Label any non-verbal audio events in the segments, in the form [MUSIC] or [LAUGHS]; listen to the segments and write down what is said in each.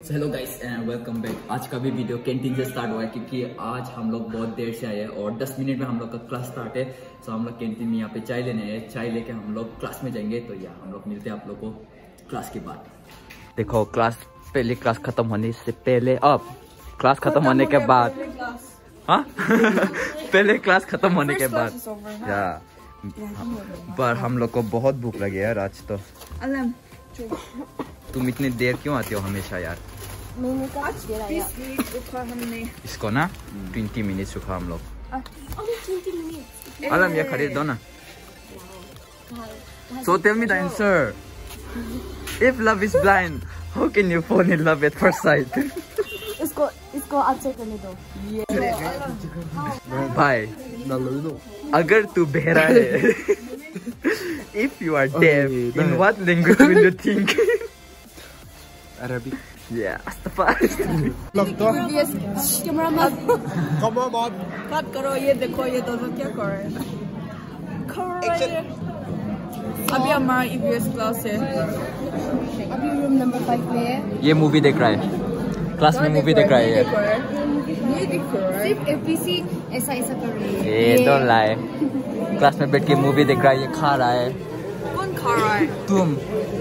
Hello guys and welcome back आज का भी वीडियो कैंटीन से स्टार्ट हुआ है क्योंकि आज हम लोग बहुत देर से आए हैं और 10 मिनट में हम लोग का क्लास स्टार्ट है। तो हम लोग कैंटीन में यहाँ पे चाय लेने आए चाय लेके हम लोग क्लास में जाएँगे। तो या हम लोग मिलते हैं आप लोग को क्लास के बाद। देखो क्लास पहले क्लास खत्म होने से पहले अब क्लास खत्म होने के बाद। हाँ? [LAUGHS] पहले क्लास खत्म होने के बाद। या। पर हम लोग को बहुत भूख लगी यार आज तो। तुम इतनी देर क्यों आते हो हमेशा यार? इसको ना ट्वेंटी मिनट सुखा हम लोग। अलम ये खरीद दो ना। So tell me the answer if love is blind how can you fall in love at first sight इसको इसको अच्छे करने दो। [LAUGHS] भाई अगर तू बेहरा है if you are deaf in what language will you think Arabic. Yeah, camera मत कट करो ये देखो ये दोनों क्या कर रहे हैं? कर रहे हैं। अभी हमारा ईवीएस क्लास है। अभी रूम नंबर फाइव में है। ये मूवी देख रहा है। क्लास में मूवी देख रहा है ये ये। देख रहा है सिर्फ़ एपीसी ऐसा ऐसा कर रही है। ये डोंट लाई क्लास में बैठ के मूवी देख रहा है ये खा रहा है। कौन खा रहा है? तुम।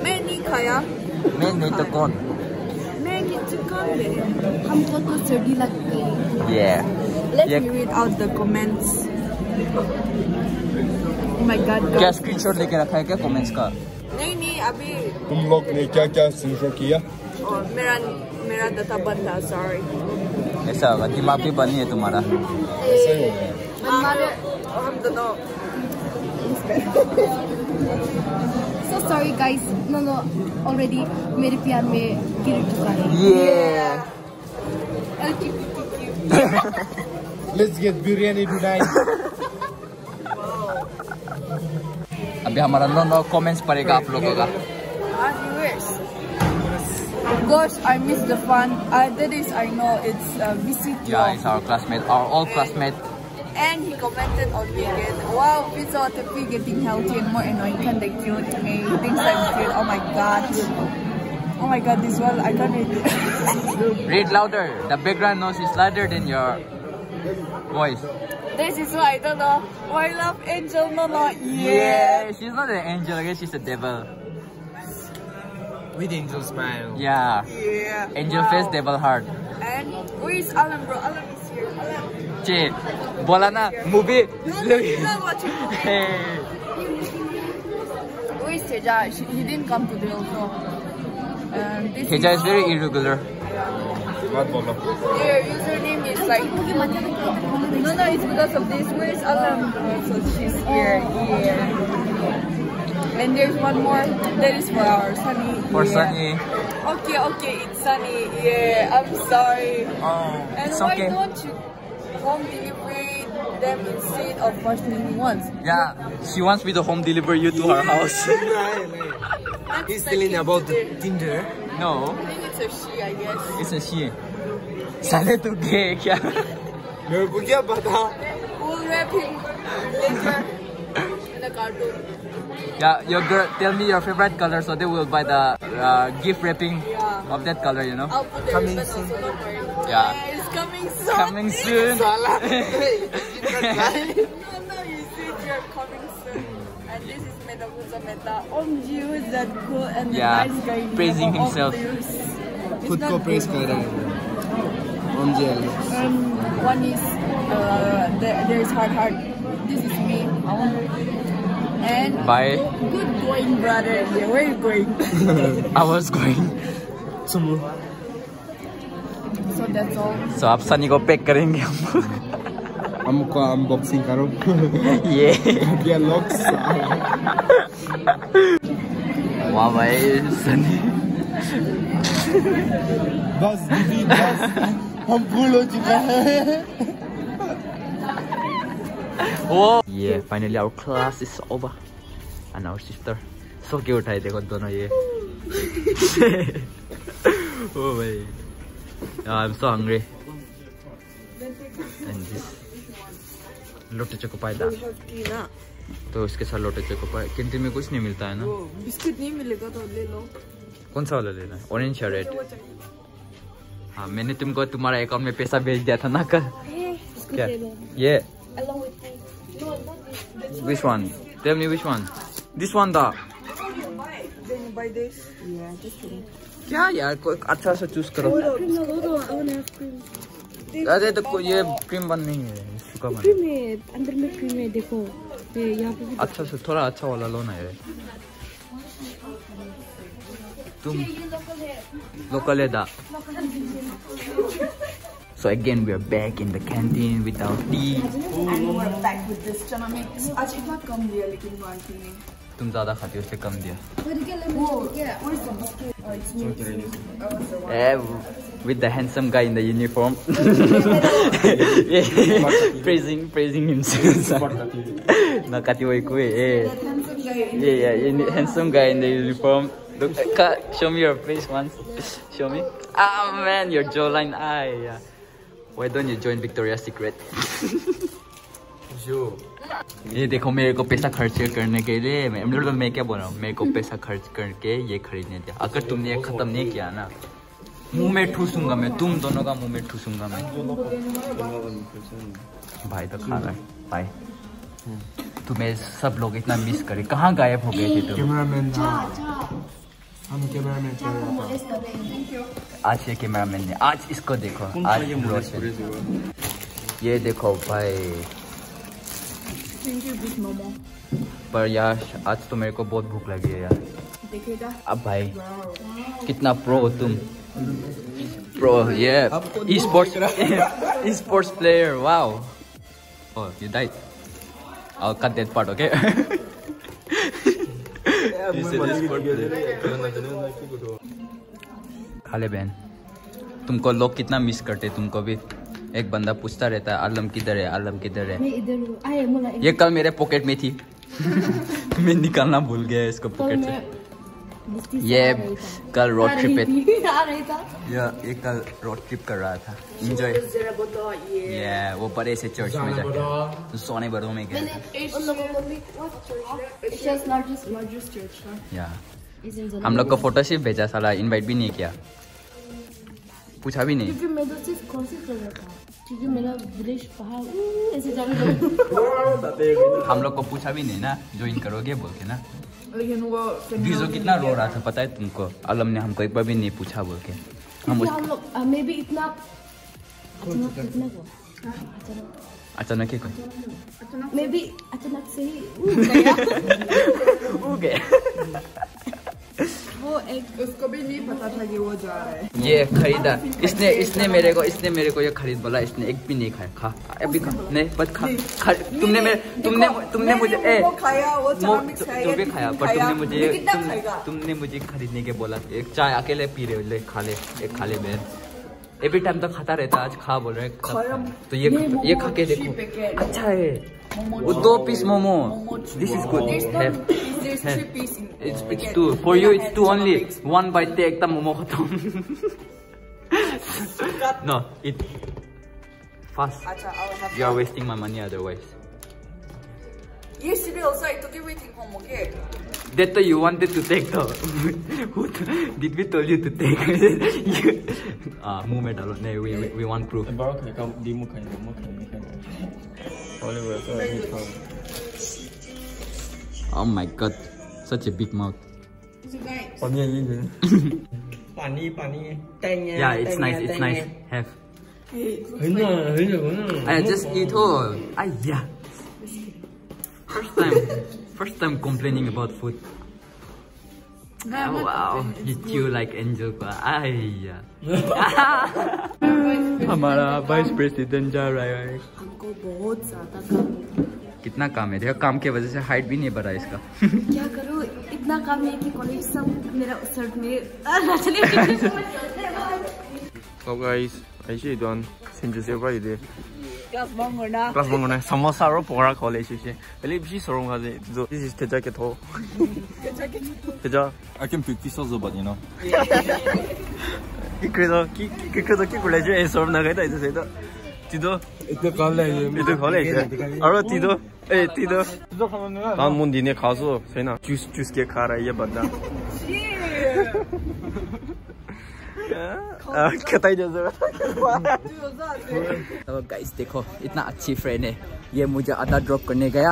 मैं नहीं खाया। मैं नहीं तो कौन? मैं है? हमको तो सर्दी लगती Yeah. Let ये me read out the comments. Oh my god. क्या स्क्रीनशॉट लेके रखा है क्या कमेंट्स का? नहीं नहीं अभी तुम लोग ने क्या क्या स्क्रीनशॉट किया? और मेरा मेरा डाटा बंद था सॉरी ऐसा होगा दिमाग भी बनी है तुम्हारा। ऐसा ही होगा। हम दोनों sorry guys. No no already मेरे प्यार में गिर चुका है. ये [LAUGHS] लेट्स गेट बिरयानी टुनाइट अभी हमारा नो नो कमेंट्स पड़ेगा आप लोगों का Ah, viewers. Gosh, I miss the fun. Uh, that is, I know it's uh, visit Yeah, it's our classmate, our old classmate. And he commented on me again. Wow, pizza Tepi getting healthy and more annoying. Can they cute me? He thinks I'm cute. Oh my god. Oh my god, this one I can't read it. [LAUGHS] Read louder. The background noise is louder than your voice. this is why I don't know. Oh, I love Angel Mama. Yeah, she's not an angel, I guess She's a devil. with angel smile Yeah, Yeah. angel Wow. face, devil heart. And where is Alan, bro? Alan is here. Alan. Че, Болана, муби, злюги. He didn't come to the so... Um, this is very irregular. What Bolo? Their username is like... No, no, it's because of this. Where is Alam? So she's here, yeah. And there's one more that is for our Sunny. For yeah. Sunny. Okay, okay, it's Sunny. Yeah, I'm sorry. Oh, and it's why okay. don't you home delivery them instead of personally once? Yeah, she wants me to home deliver you to her house. [LAUGHS] That's He's the telling thing about to the do. Tinder No, I think it's a she, I guess. it's a she. साले तू gay है क्या? मेरे को क्या पता We'll wrap him later in the cartoon. Yeah, your girl, tell me your favorite color so they will buy the uh, gift wrapping Yeah. of that color, you know? I'll put the Coming ribbon soon. also, don't worry. Yeah. it's coming soon. Coming soon. [LAUGHS] [LAUGHS] साला No, no, you said you're coming soon. And this is Meta Musa Meta. Omji, who is that cool and the Yeah, nice guy? praising name of himself. Omjius. It's खुद not को good. Press कर रहे हैं ओम जी Um, one is uh, there, there is hard heart. This is me. I want and Bye. good going, brother. Yeah, where you going? [LAUGHS] I was going. सुनो so That's all. So आप सनी को pack करेंगे हम. हमको unboxing करो ये. क्या locks वाह भाई सनी. बस दीदी बस हम फूल हो चुका है Oh. Yeah, finally our class is over. And our sister. So cute है देखो दोनों ये. [LAUGHS] oh भाई. Yeah, I'm so hungry. And this. Lotte choco pie दाल. तो उसके साथ लोटे चोको पाई. कैंटीन में कुछ नहीं मिलता है ना? बिस्किट नहीं मिलेगा तो ले लो। कौन सा वाला लेना है? ऑरेंज या रेड हाँ मैंने तुमको तुम्हारा अकाउंट में पैसा भेज दिया था ना कल। क्या? ये। Which one tell me which one this one you buy this yeah just kidding. क्या यार कोई अच्छा सा चूज़ करो अरे तो ये क्रीम बन नहीं है सूखा बन cream है अंदर में cream है देखो ये यहाँ पे अच्छा से थोड़ा अच्छा वाला लो ना यार तुम local है दा So again we are back in the canteen with our tea. and we're back with this chana mix आज इतना कम दिया लेकिन वो आंटी ने तुम ज्यादा खाती हो इससे कम दिया Eh, with the handsome guy in the uniform. [LAUGHS] praising praising himself. [LAUGHS] Nakati wai kue. Eh. Yeah, yeah, yeah, handsome guy in the uniform. Look, ka, show me your face once. [LAUGHS] Show me. Ah man, your jawline. Ah, yeah. Why don't you join Victoria's Secret? ये देखो मेरे को पैसा खर्च करने के लिए मैं मतलब मैं क्या बोल रहा हूँ? मेरे को पैसा खर्च करके ये खरीदने दिया। अगर तुमने ये खत्म नहीं किया ना मुँह में ठूसूँगा मैं। तुम दोनों का मुँह में ठूसूँगा मैं। भाई तो खा रहा है। भाई। तुम्हें सब लोग इतना मिस करे। कहाँ गायब हो गए थे तुम? हम आज ये कैमरामैन ने आज इसको देखो। आज ये देखो भाई। You momo. पर यार आज तो मेरे को बहुत भूख लगी है यार। देखेगा अब भाई कितना प्रो हो तुम। प्रो ये esports esports player wow oh you died. I'll cut that part okay? खाले बहन। तुमको लोग कितना मिस करते तुमको भी। एक बंदा पूछता रहता है आलम किधर है आलम किधर है? मैं इधर आए मोला ये कल मेरे पॉकेट में थी। [LAUGHS] मैं निकालना भूल गया इसको पॉकेट से। [LAUGHS] ये। कल रोड ट्रिप पे ये ये कल रोड ट्रिप कर रहा था। एंजॉय ये। ये वो बड़े से चर्च में जाके। तो सोने बड़ों में ना या हम लोग को फ़ोटो सिर्फ़ भेजा साला इनवाइट भी नहीं किया। पूछा भी नहीं। क्योंकि मेरा पहाड़ ऐसे जाने हम लोग को पूछा भी नहीं ना ज्वाइन करोगे बोल के ना। लेकिन वो कितना रो रहा था पता है तुमको? अलम ने हमको एक बार भी नहीं पूछा बोल के हम उस हम लोग मैं भी इतना अचानक अचानक। अचानक ही मैं भी अचानक से ही [LAUGHS] गया हो [LAUGHS] वो एक उसको भी नहीं पता था कि वो जा रहा है। ये खरीदा। इसने इसने मेरे को इसने मेरे को ये खरीद बोला इसने एक भी नहीं खाया। खा अभी खा नहीं बस खा, खा तुमने मेरे तुमने तुमने मुझे ए वो खाया वो मो- चना मिक्स खाया तू भी खाया पर तुमने मुझे तुमने मुझे खरीदने के बोला एक चाय अकेले पी रहे ले खा ले एक खा ले बहन एवरी टाइम तो खाता रहता आज खा बोल रहे तो ये मोमो ये खा के देखो। अच्छा है मोमो वो दो piece momo momo this is good है है And two chana only. mix. One bite take ekta momo khatam. no, it fast. अच्छा I'll have You are wasting my money otherwise. Yesterday also I took everything home, okay? That you wanted to take though. [LAUGHS] Who did we tell you to take? Ah, move it alone. No, we, we, we want proof. Barok, kena kau di muka ni, muka ni kan. Oliver, Oh my god, such a big mouth. It's a guy. Pani, pani, Yeah, it's nice, it's nice. Have. Hey, it's I just eat all. Ay, yeah. First time, first time complaining about food. No, oh, wow, you chew like angel का आया हमारा vice president जा रहा है हमको बहुत ज़्यादा काम कितना काम है देखो काम की वजह से हाइट भी नहीं बढ़ा इसका क्या करूँ इतना काम है कि कॉलेज सब मेरा शर्ट में चलिए So guys, actually done. Since you say Class Mangona. Samosa ro pora khole shi shi. Pele bishi sorong ga de. So this is teja ke tho. Teja. I can pick this also but you know. Ki credo ki ki credo ki kule je esom na ga da ise to. Tido. Ito khale. Ito khale. Aro tido. ए तिदो तिदो खानु न म दिने खासो छैन चुस चुस के खा ये बंदा तो गाइस देखो इतना अच्छी फ्रेंड है। ये मुझे आधा ड्रॉप करने गया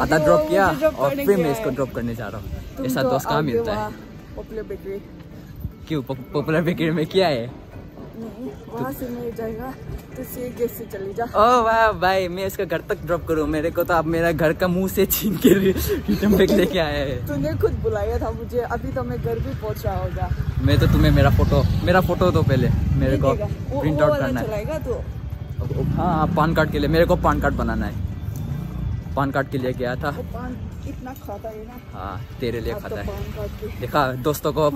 आधा ड्रॉप किया और फिर मैं इसको ड्रॉप करने जा रहा हूँ। ऐसा तो दोस्त कहाँ मिलता है? वहाँ, पॉपुलर बेकरी क्यों? पॉपुलर बेकरी में क्या है? वहाँ से नहीं जाएगा तो से गेट से चली जा। ओ वाह भाई मैं इसका घर तक ड्रॉप करूँ। मेरे को तो आप मेरा घर का मुँह से छीन के रिटर्न बैग लेके आए हैं। तूने खुद बुलाया था मुझे अभी तो मैं घर भी पहुँच रहा होगा। मैं तो तुम्हें मेरा फ़ोटो मेरा फ़ोटो दो पहले। मेरे को प्रिंट आउट करना है। तो? हाँ पान कार्ड के लिए। मेरे को पान कार्ड बनाना है। पान कार्ड के लिए गया था। वो इतना खाता है ना। हाँ तेरे लिए तो खाता है। देखा दोस्तों को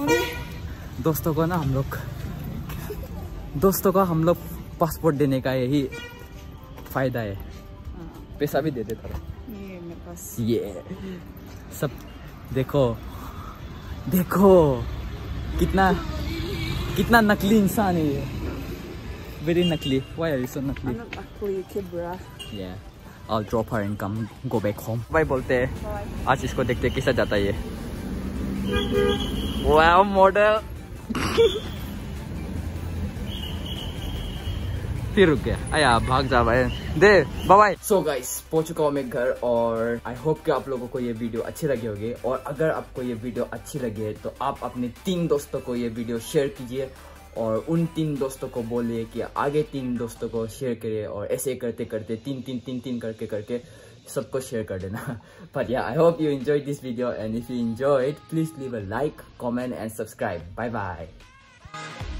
दोस्तों को ना हम लोग दोस्तों का हम लोग पासपोर्ट देने का यही फ़ायदा है। हाँ, पैसा भी दे देता पास। ये। सब देखो देखो कितना कितना नकली इंसान है ये। वेरी नकली। वाई आर यू सो नकली? ये kid Yeah. I'll drop her and come go back home. Bye बोलते हैं। आज इसको देखते हैं कैसा जाता है ये। वाह मॉडल [LAUGHS] फिर रुक गया आया भाग जा भाई दे बाय बाय सो गाइस पहुँच चुका हूँ मैं घर और आई होप कि आप लोगों को ये वीडियो अच्छी लगी होगी। और अगर आपको ये वीडियो अच्छी लगी है तो आप अपने तीन दोस्तों को ये वीडियो शेयर कीजिए और उन तीन दोस्तों को बोलिए कि आगे तीन दोस्तों को शेयर करिए और ऐसे करते करते, तीन तीन तीन तीन करके करके सबको शेयर कर देना। [LAUGHS] But yeah, i hope you enjoyed this video and if you enjoyed, please leave a like, comment and subscribe. Bye bye.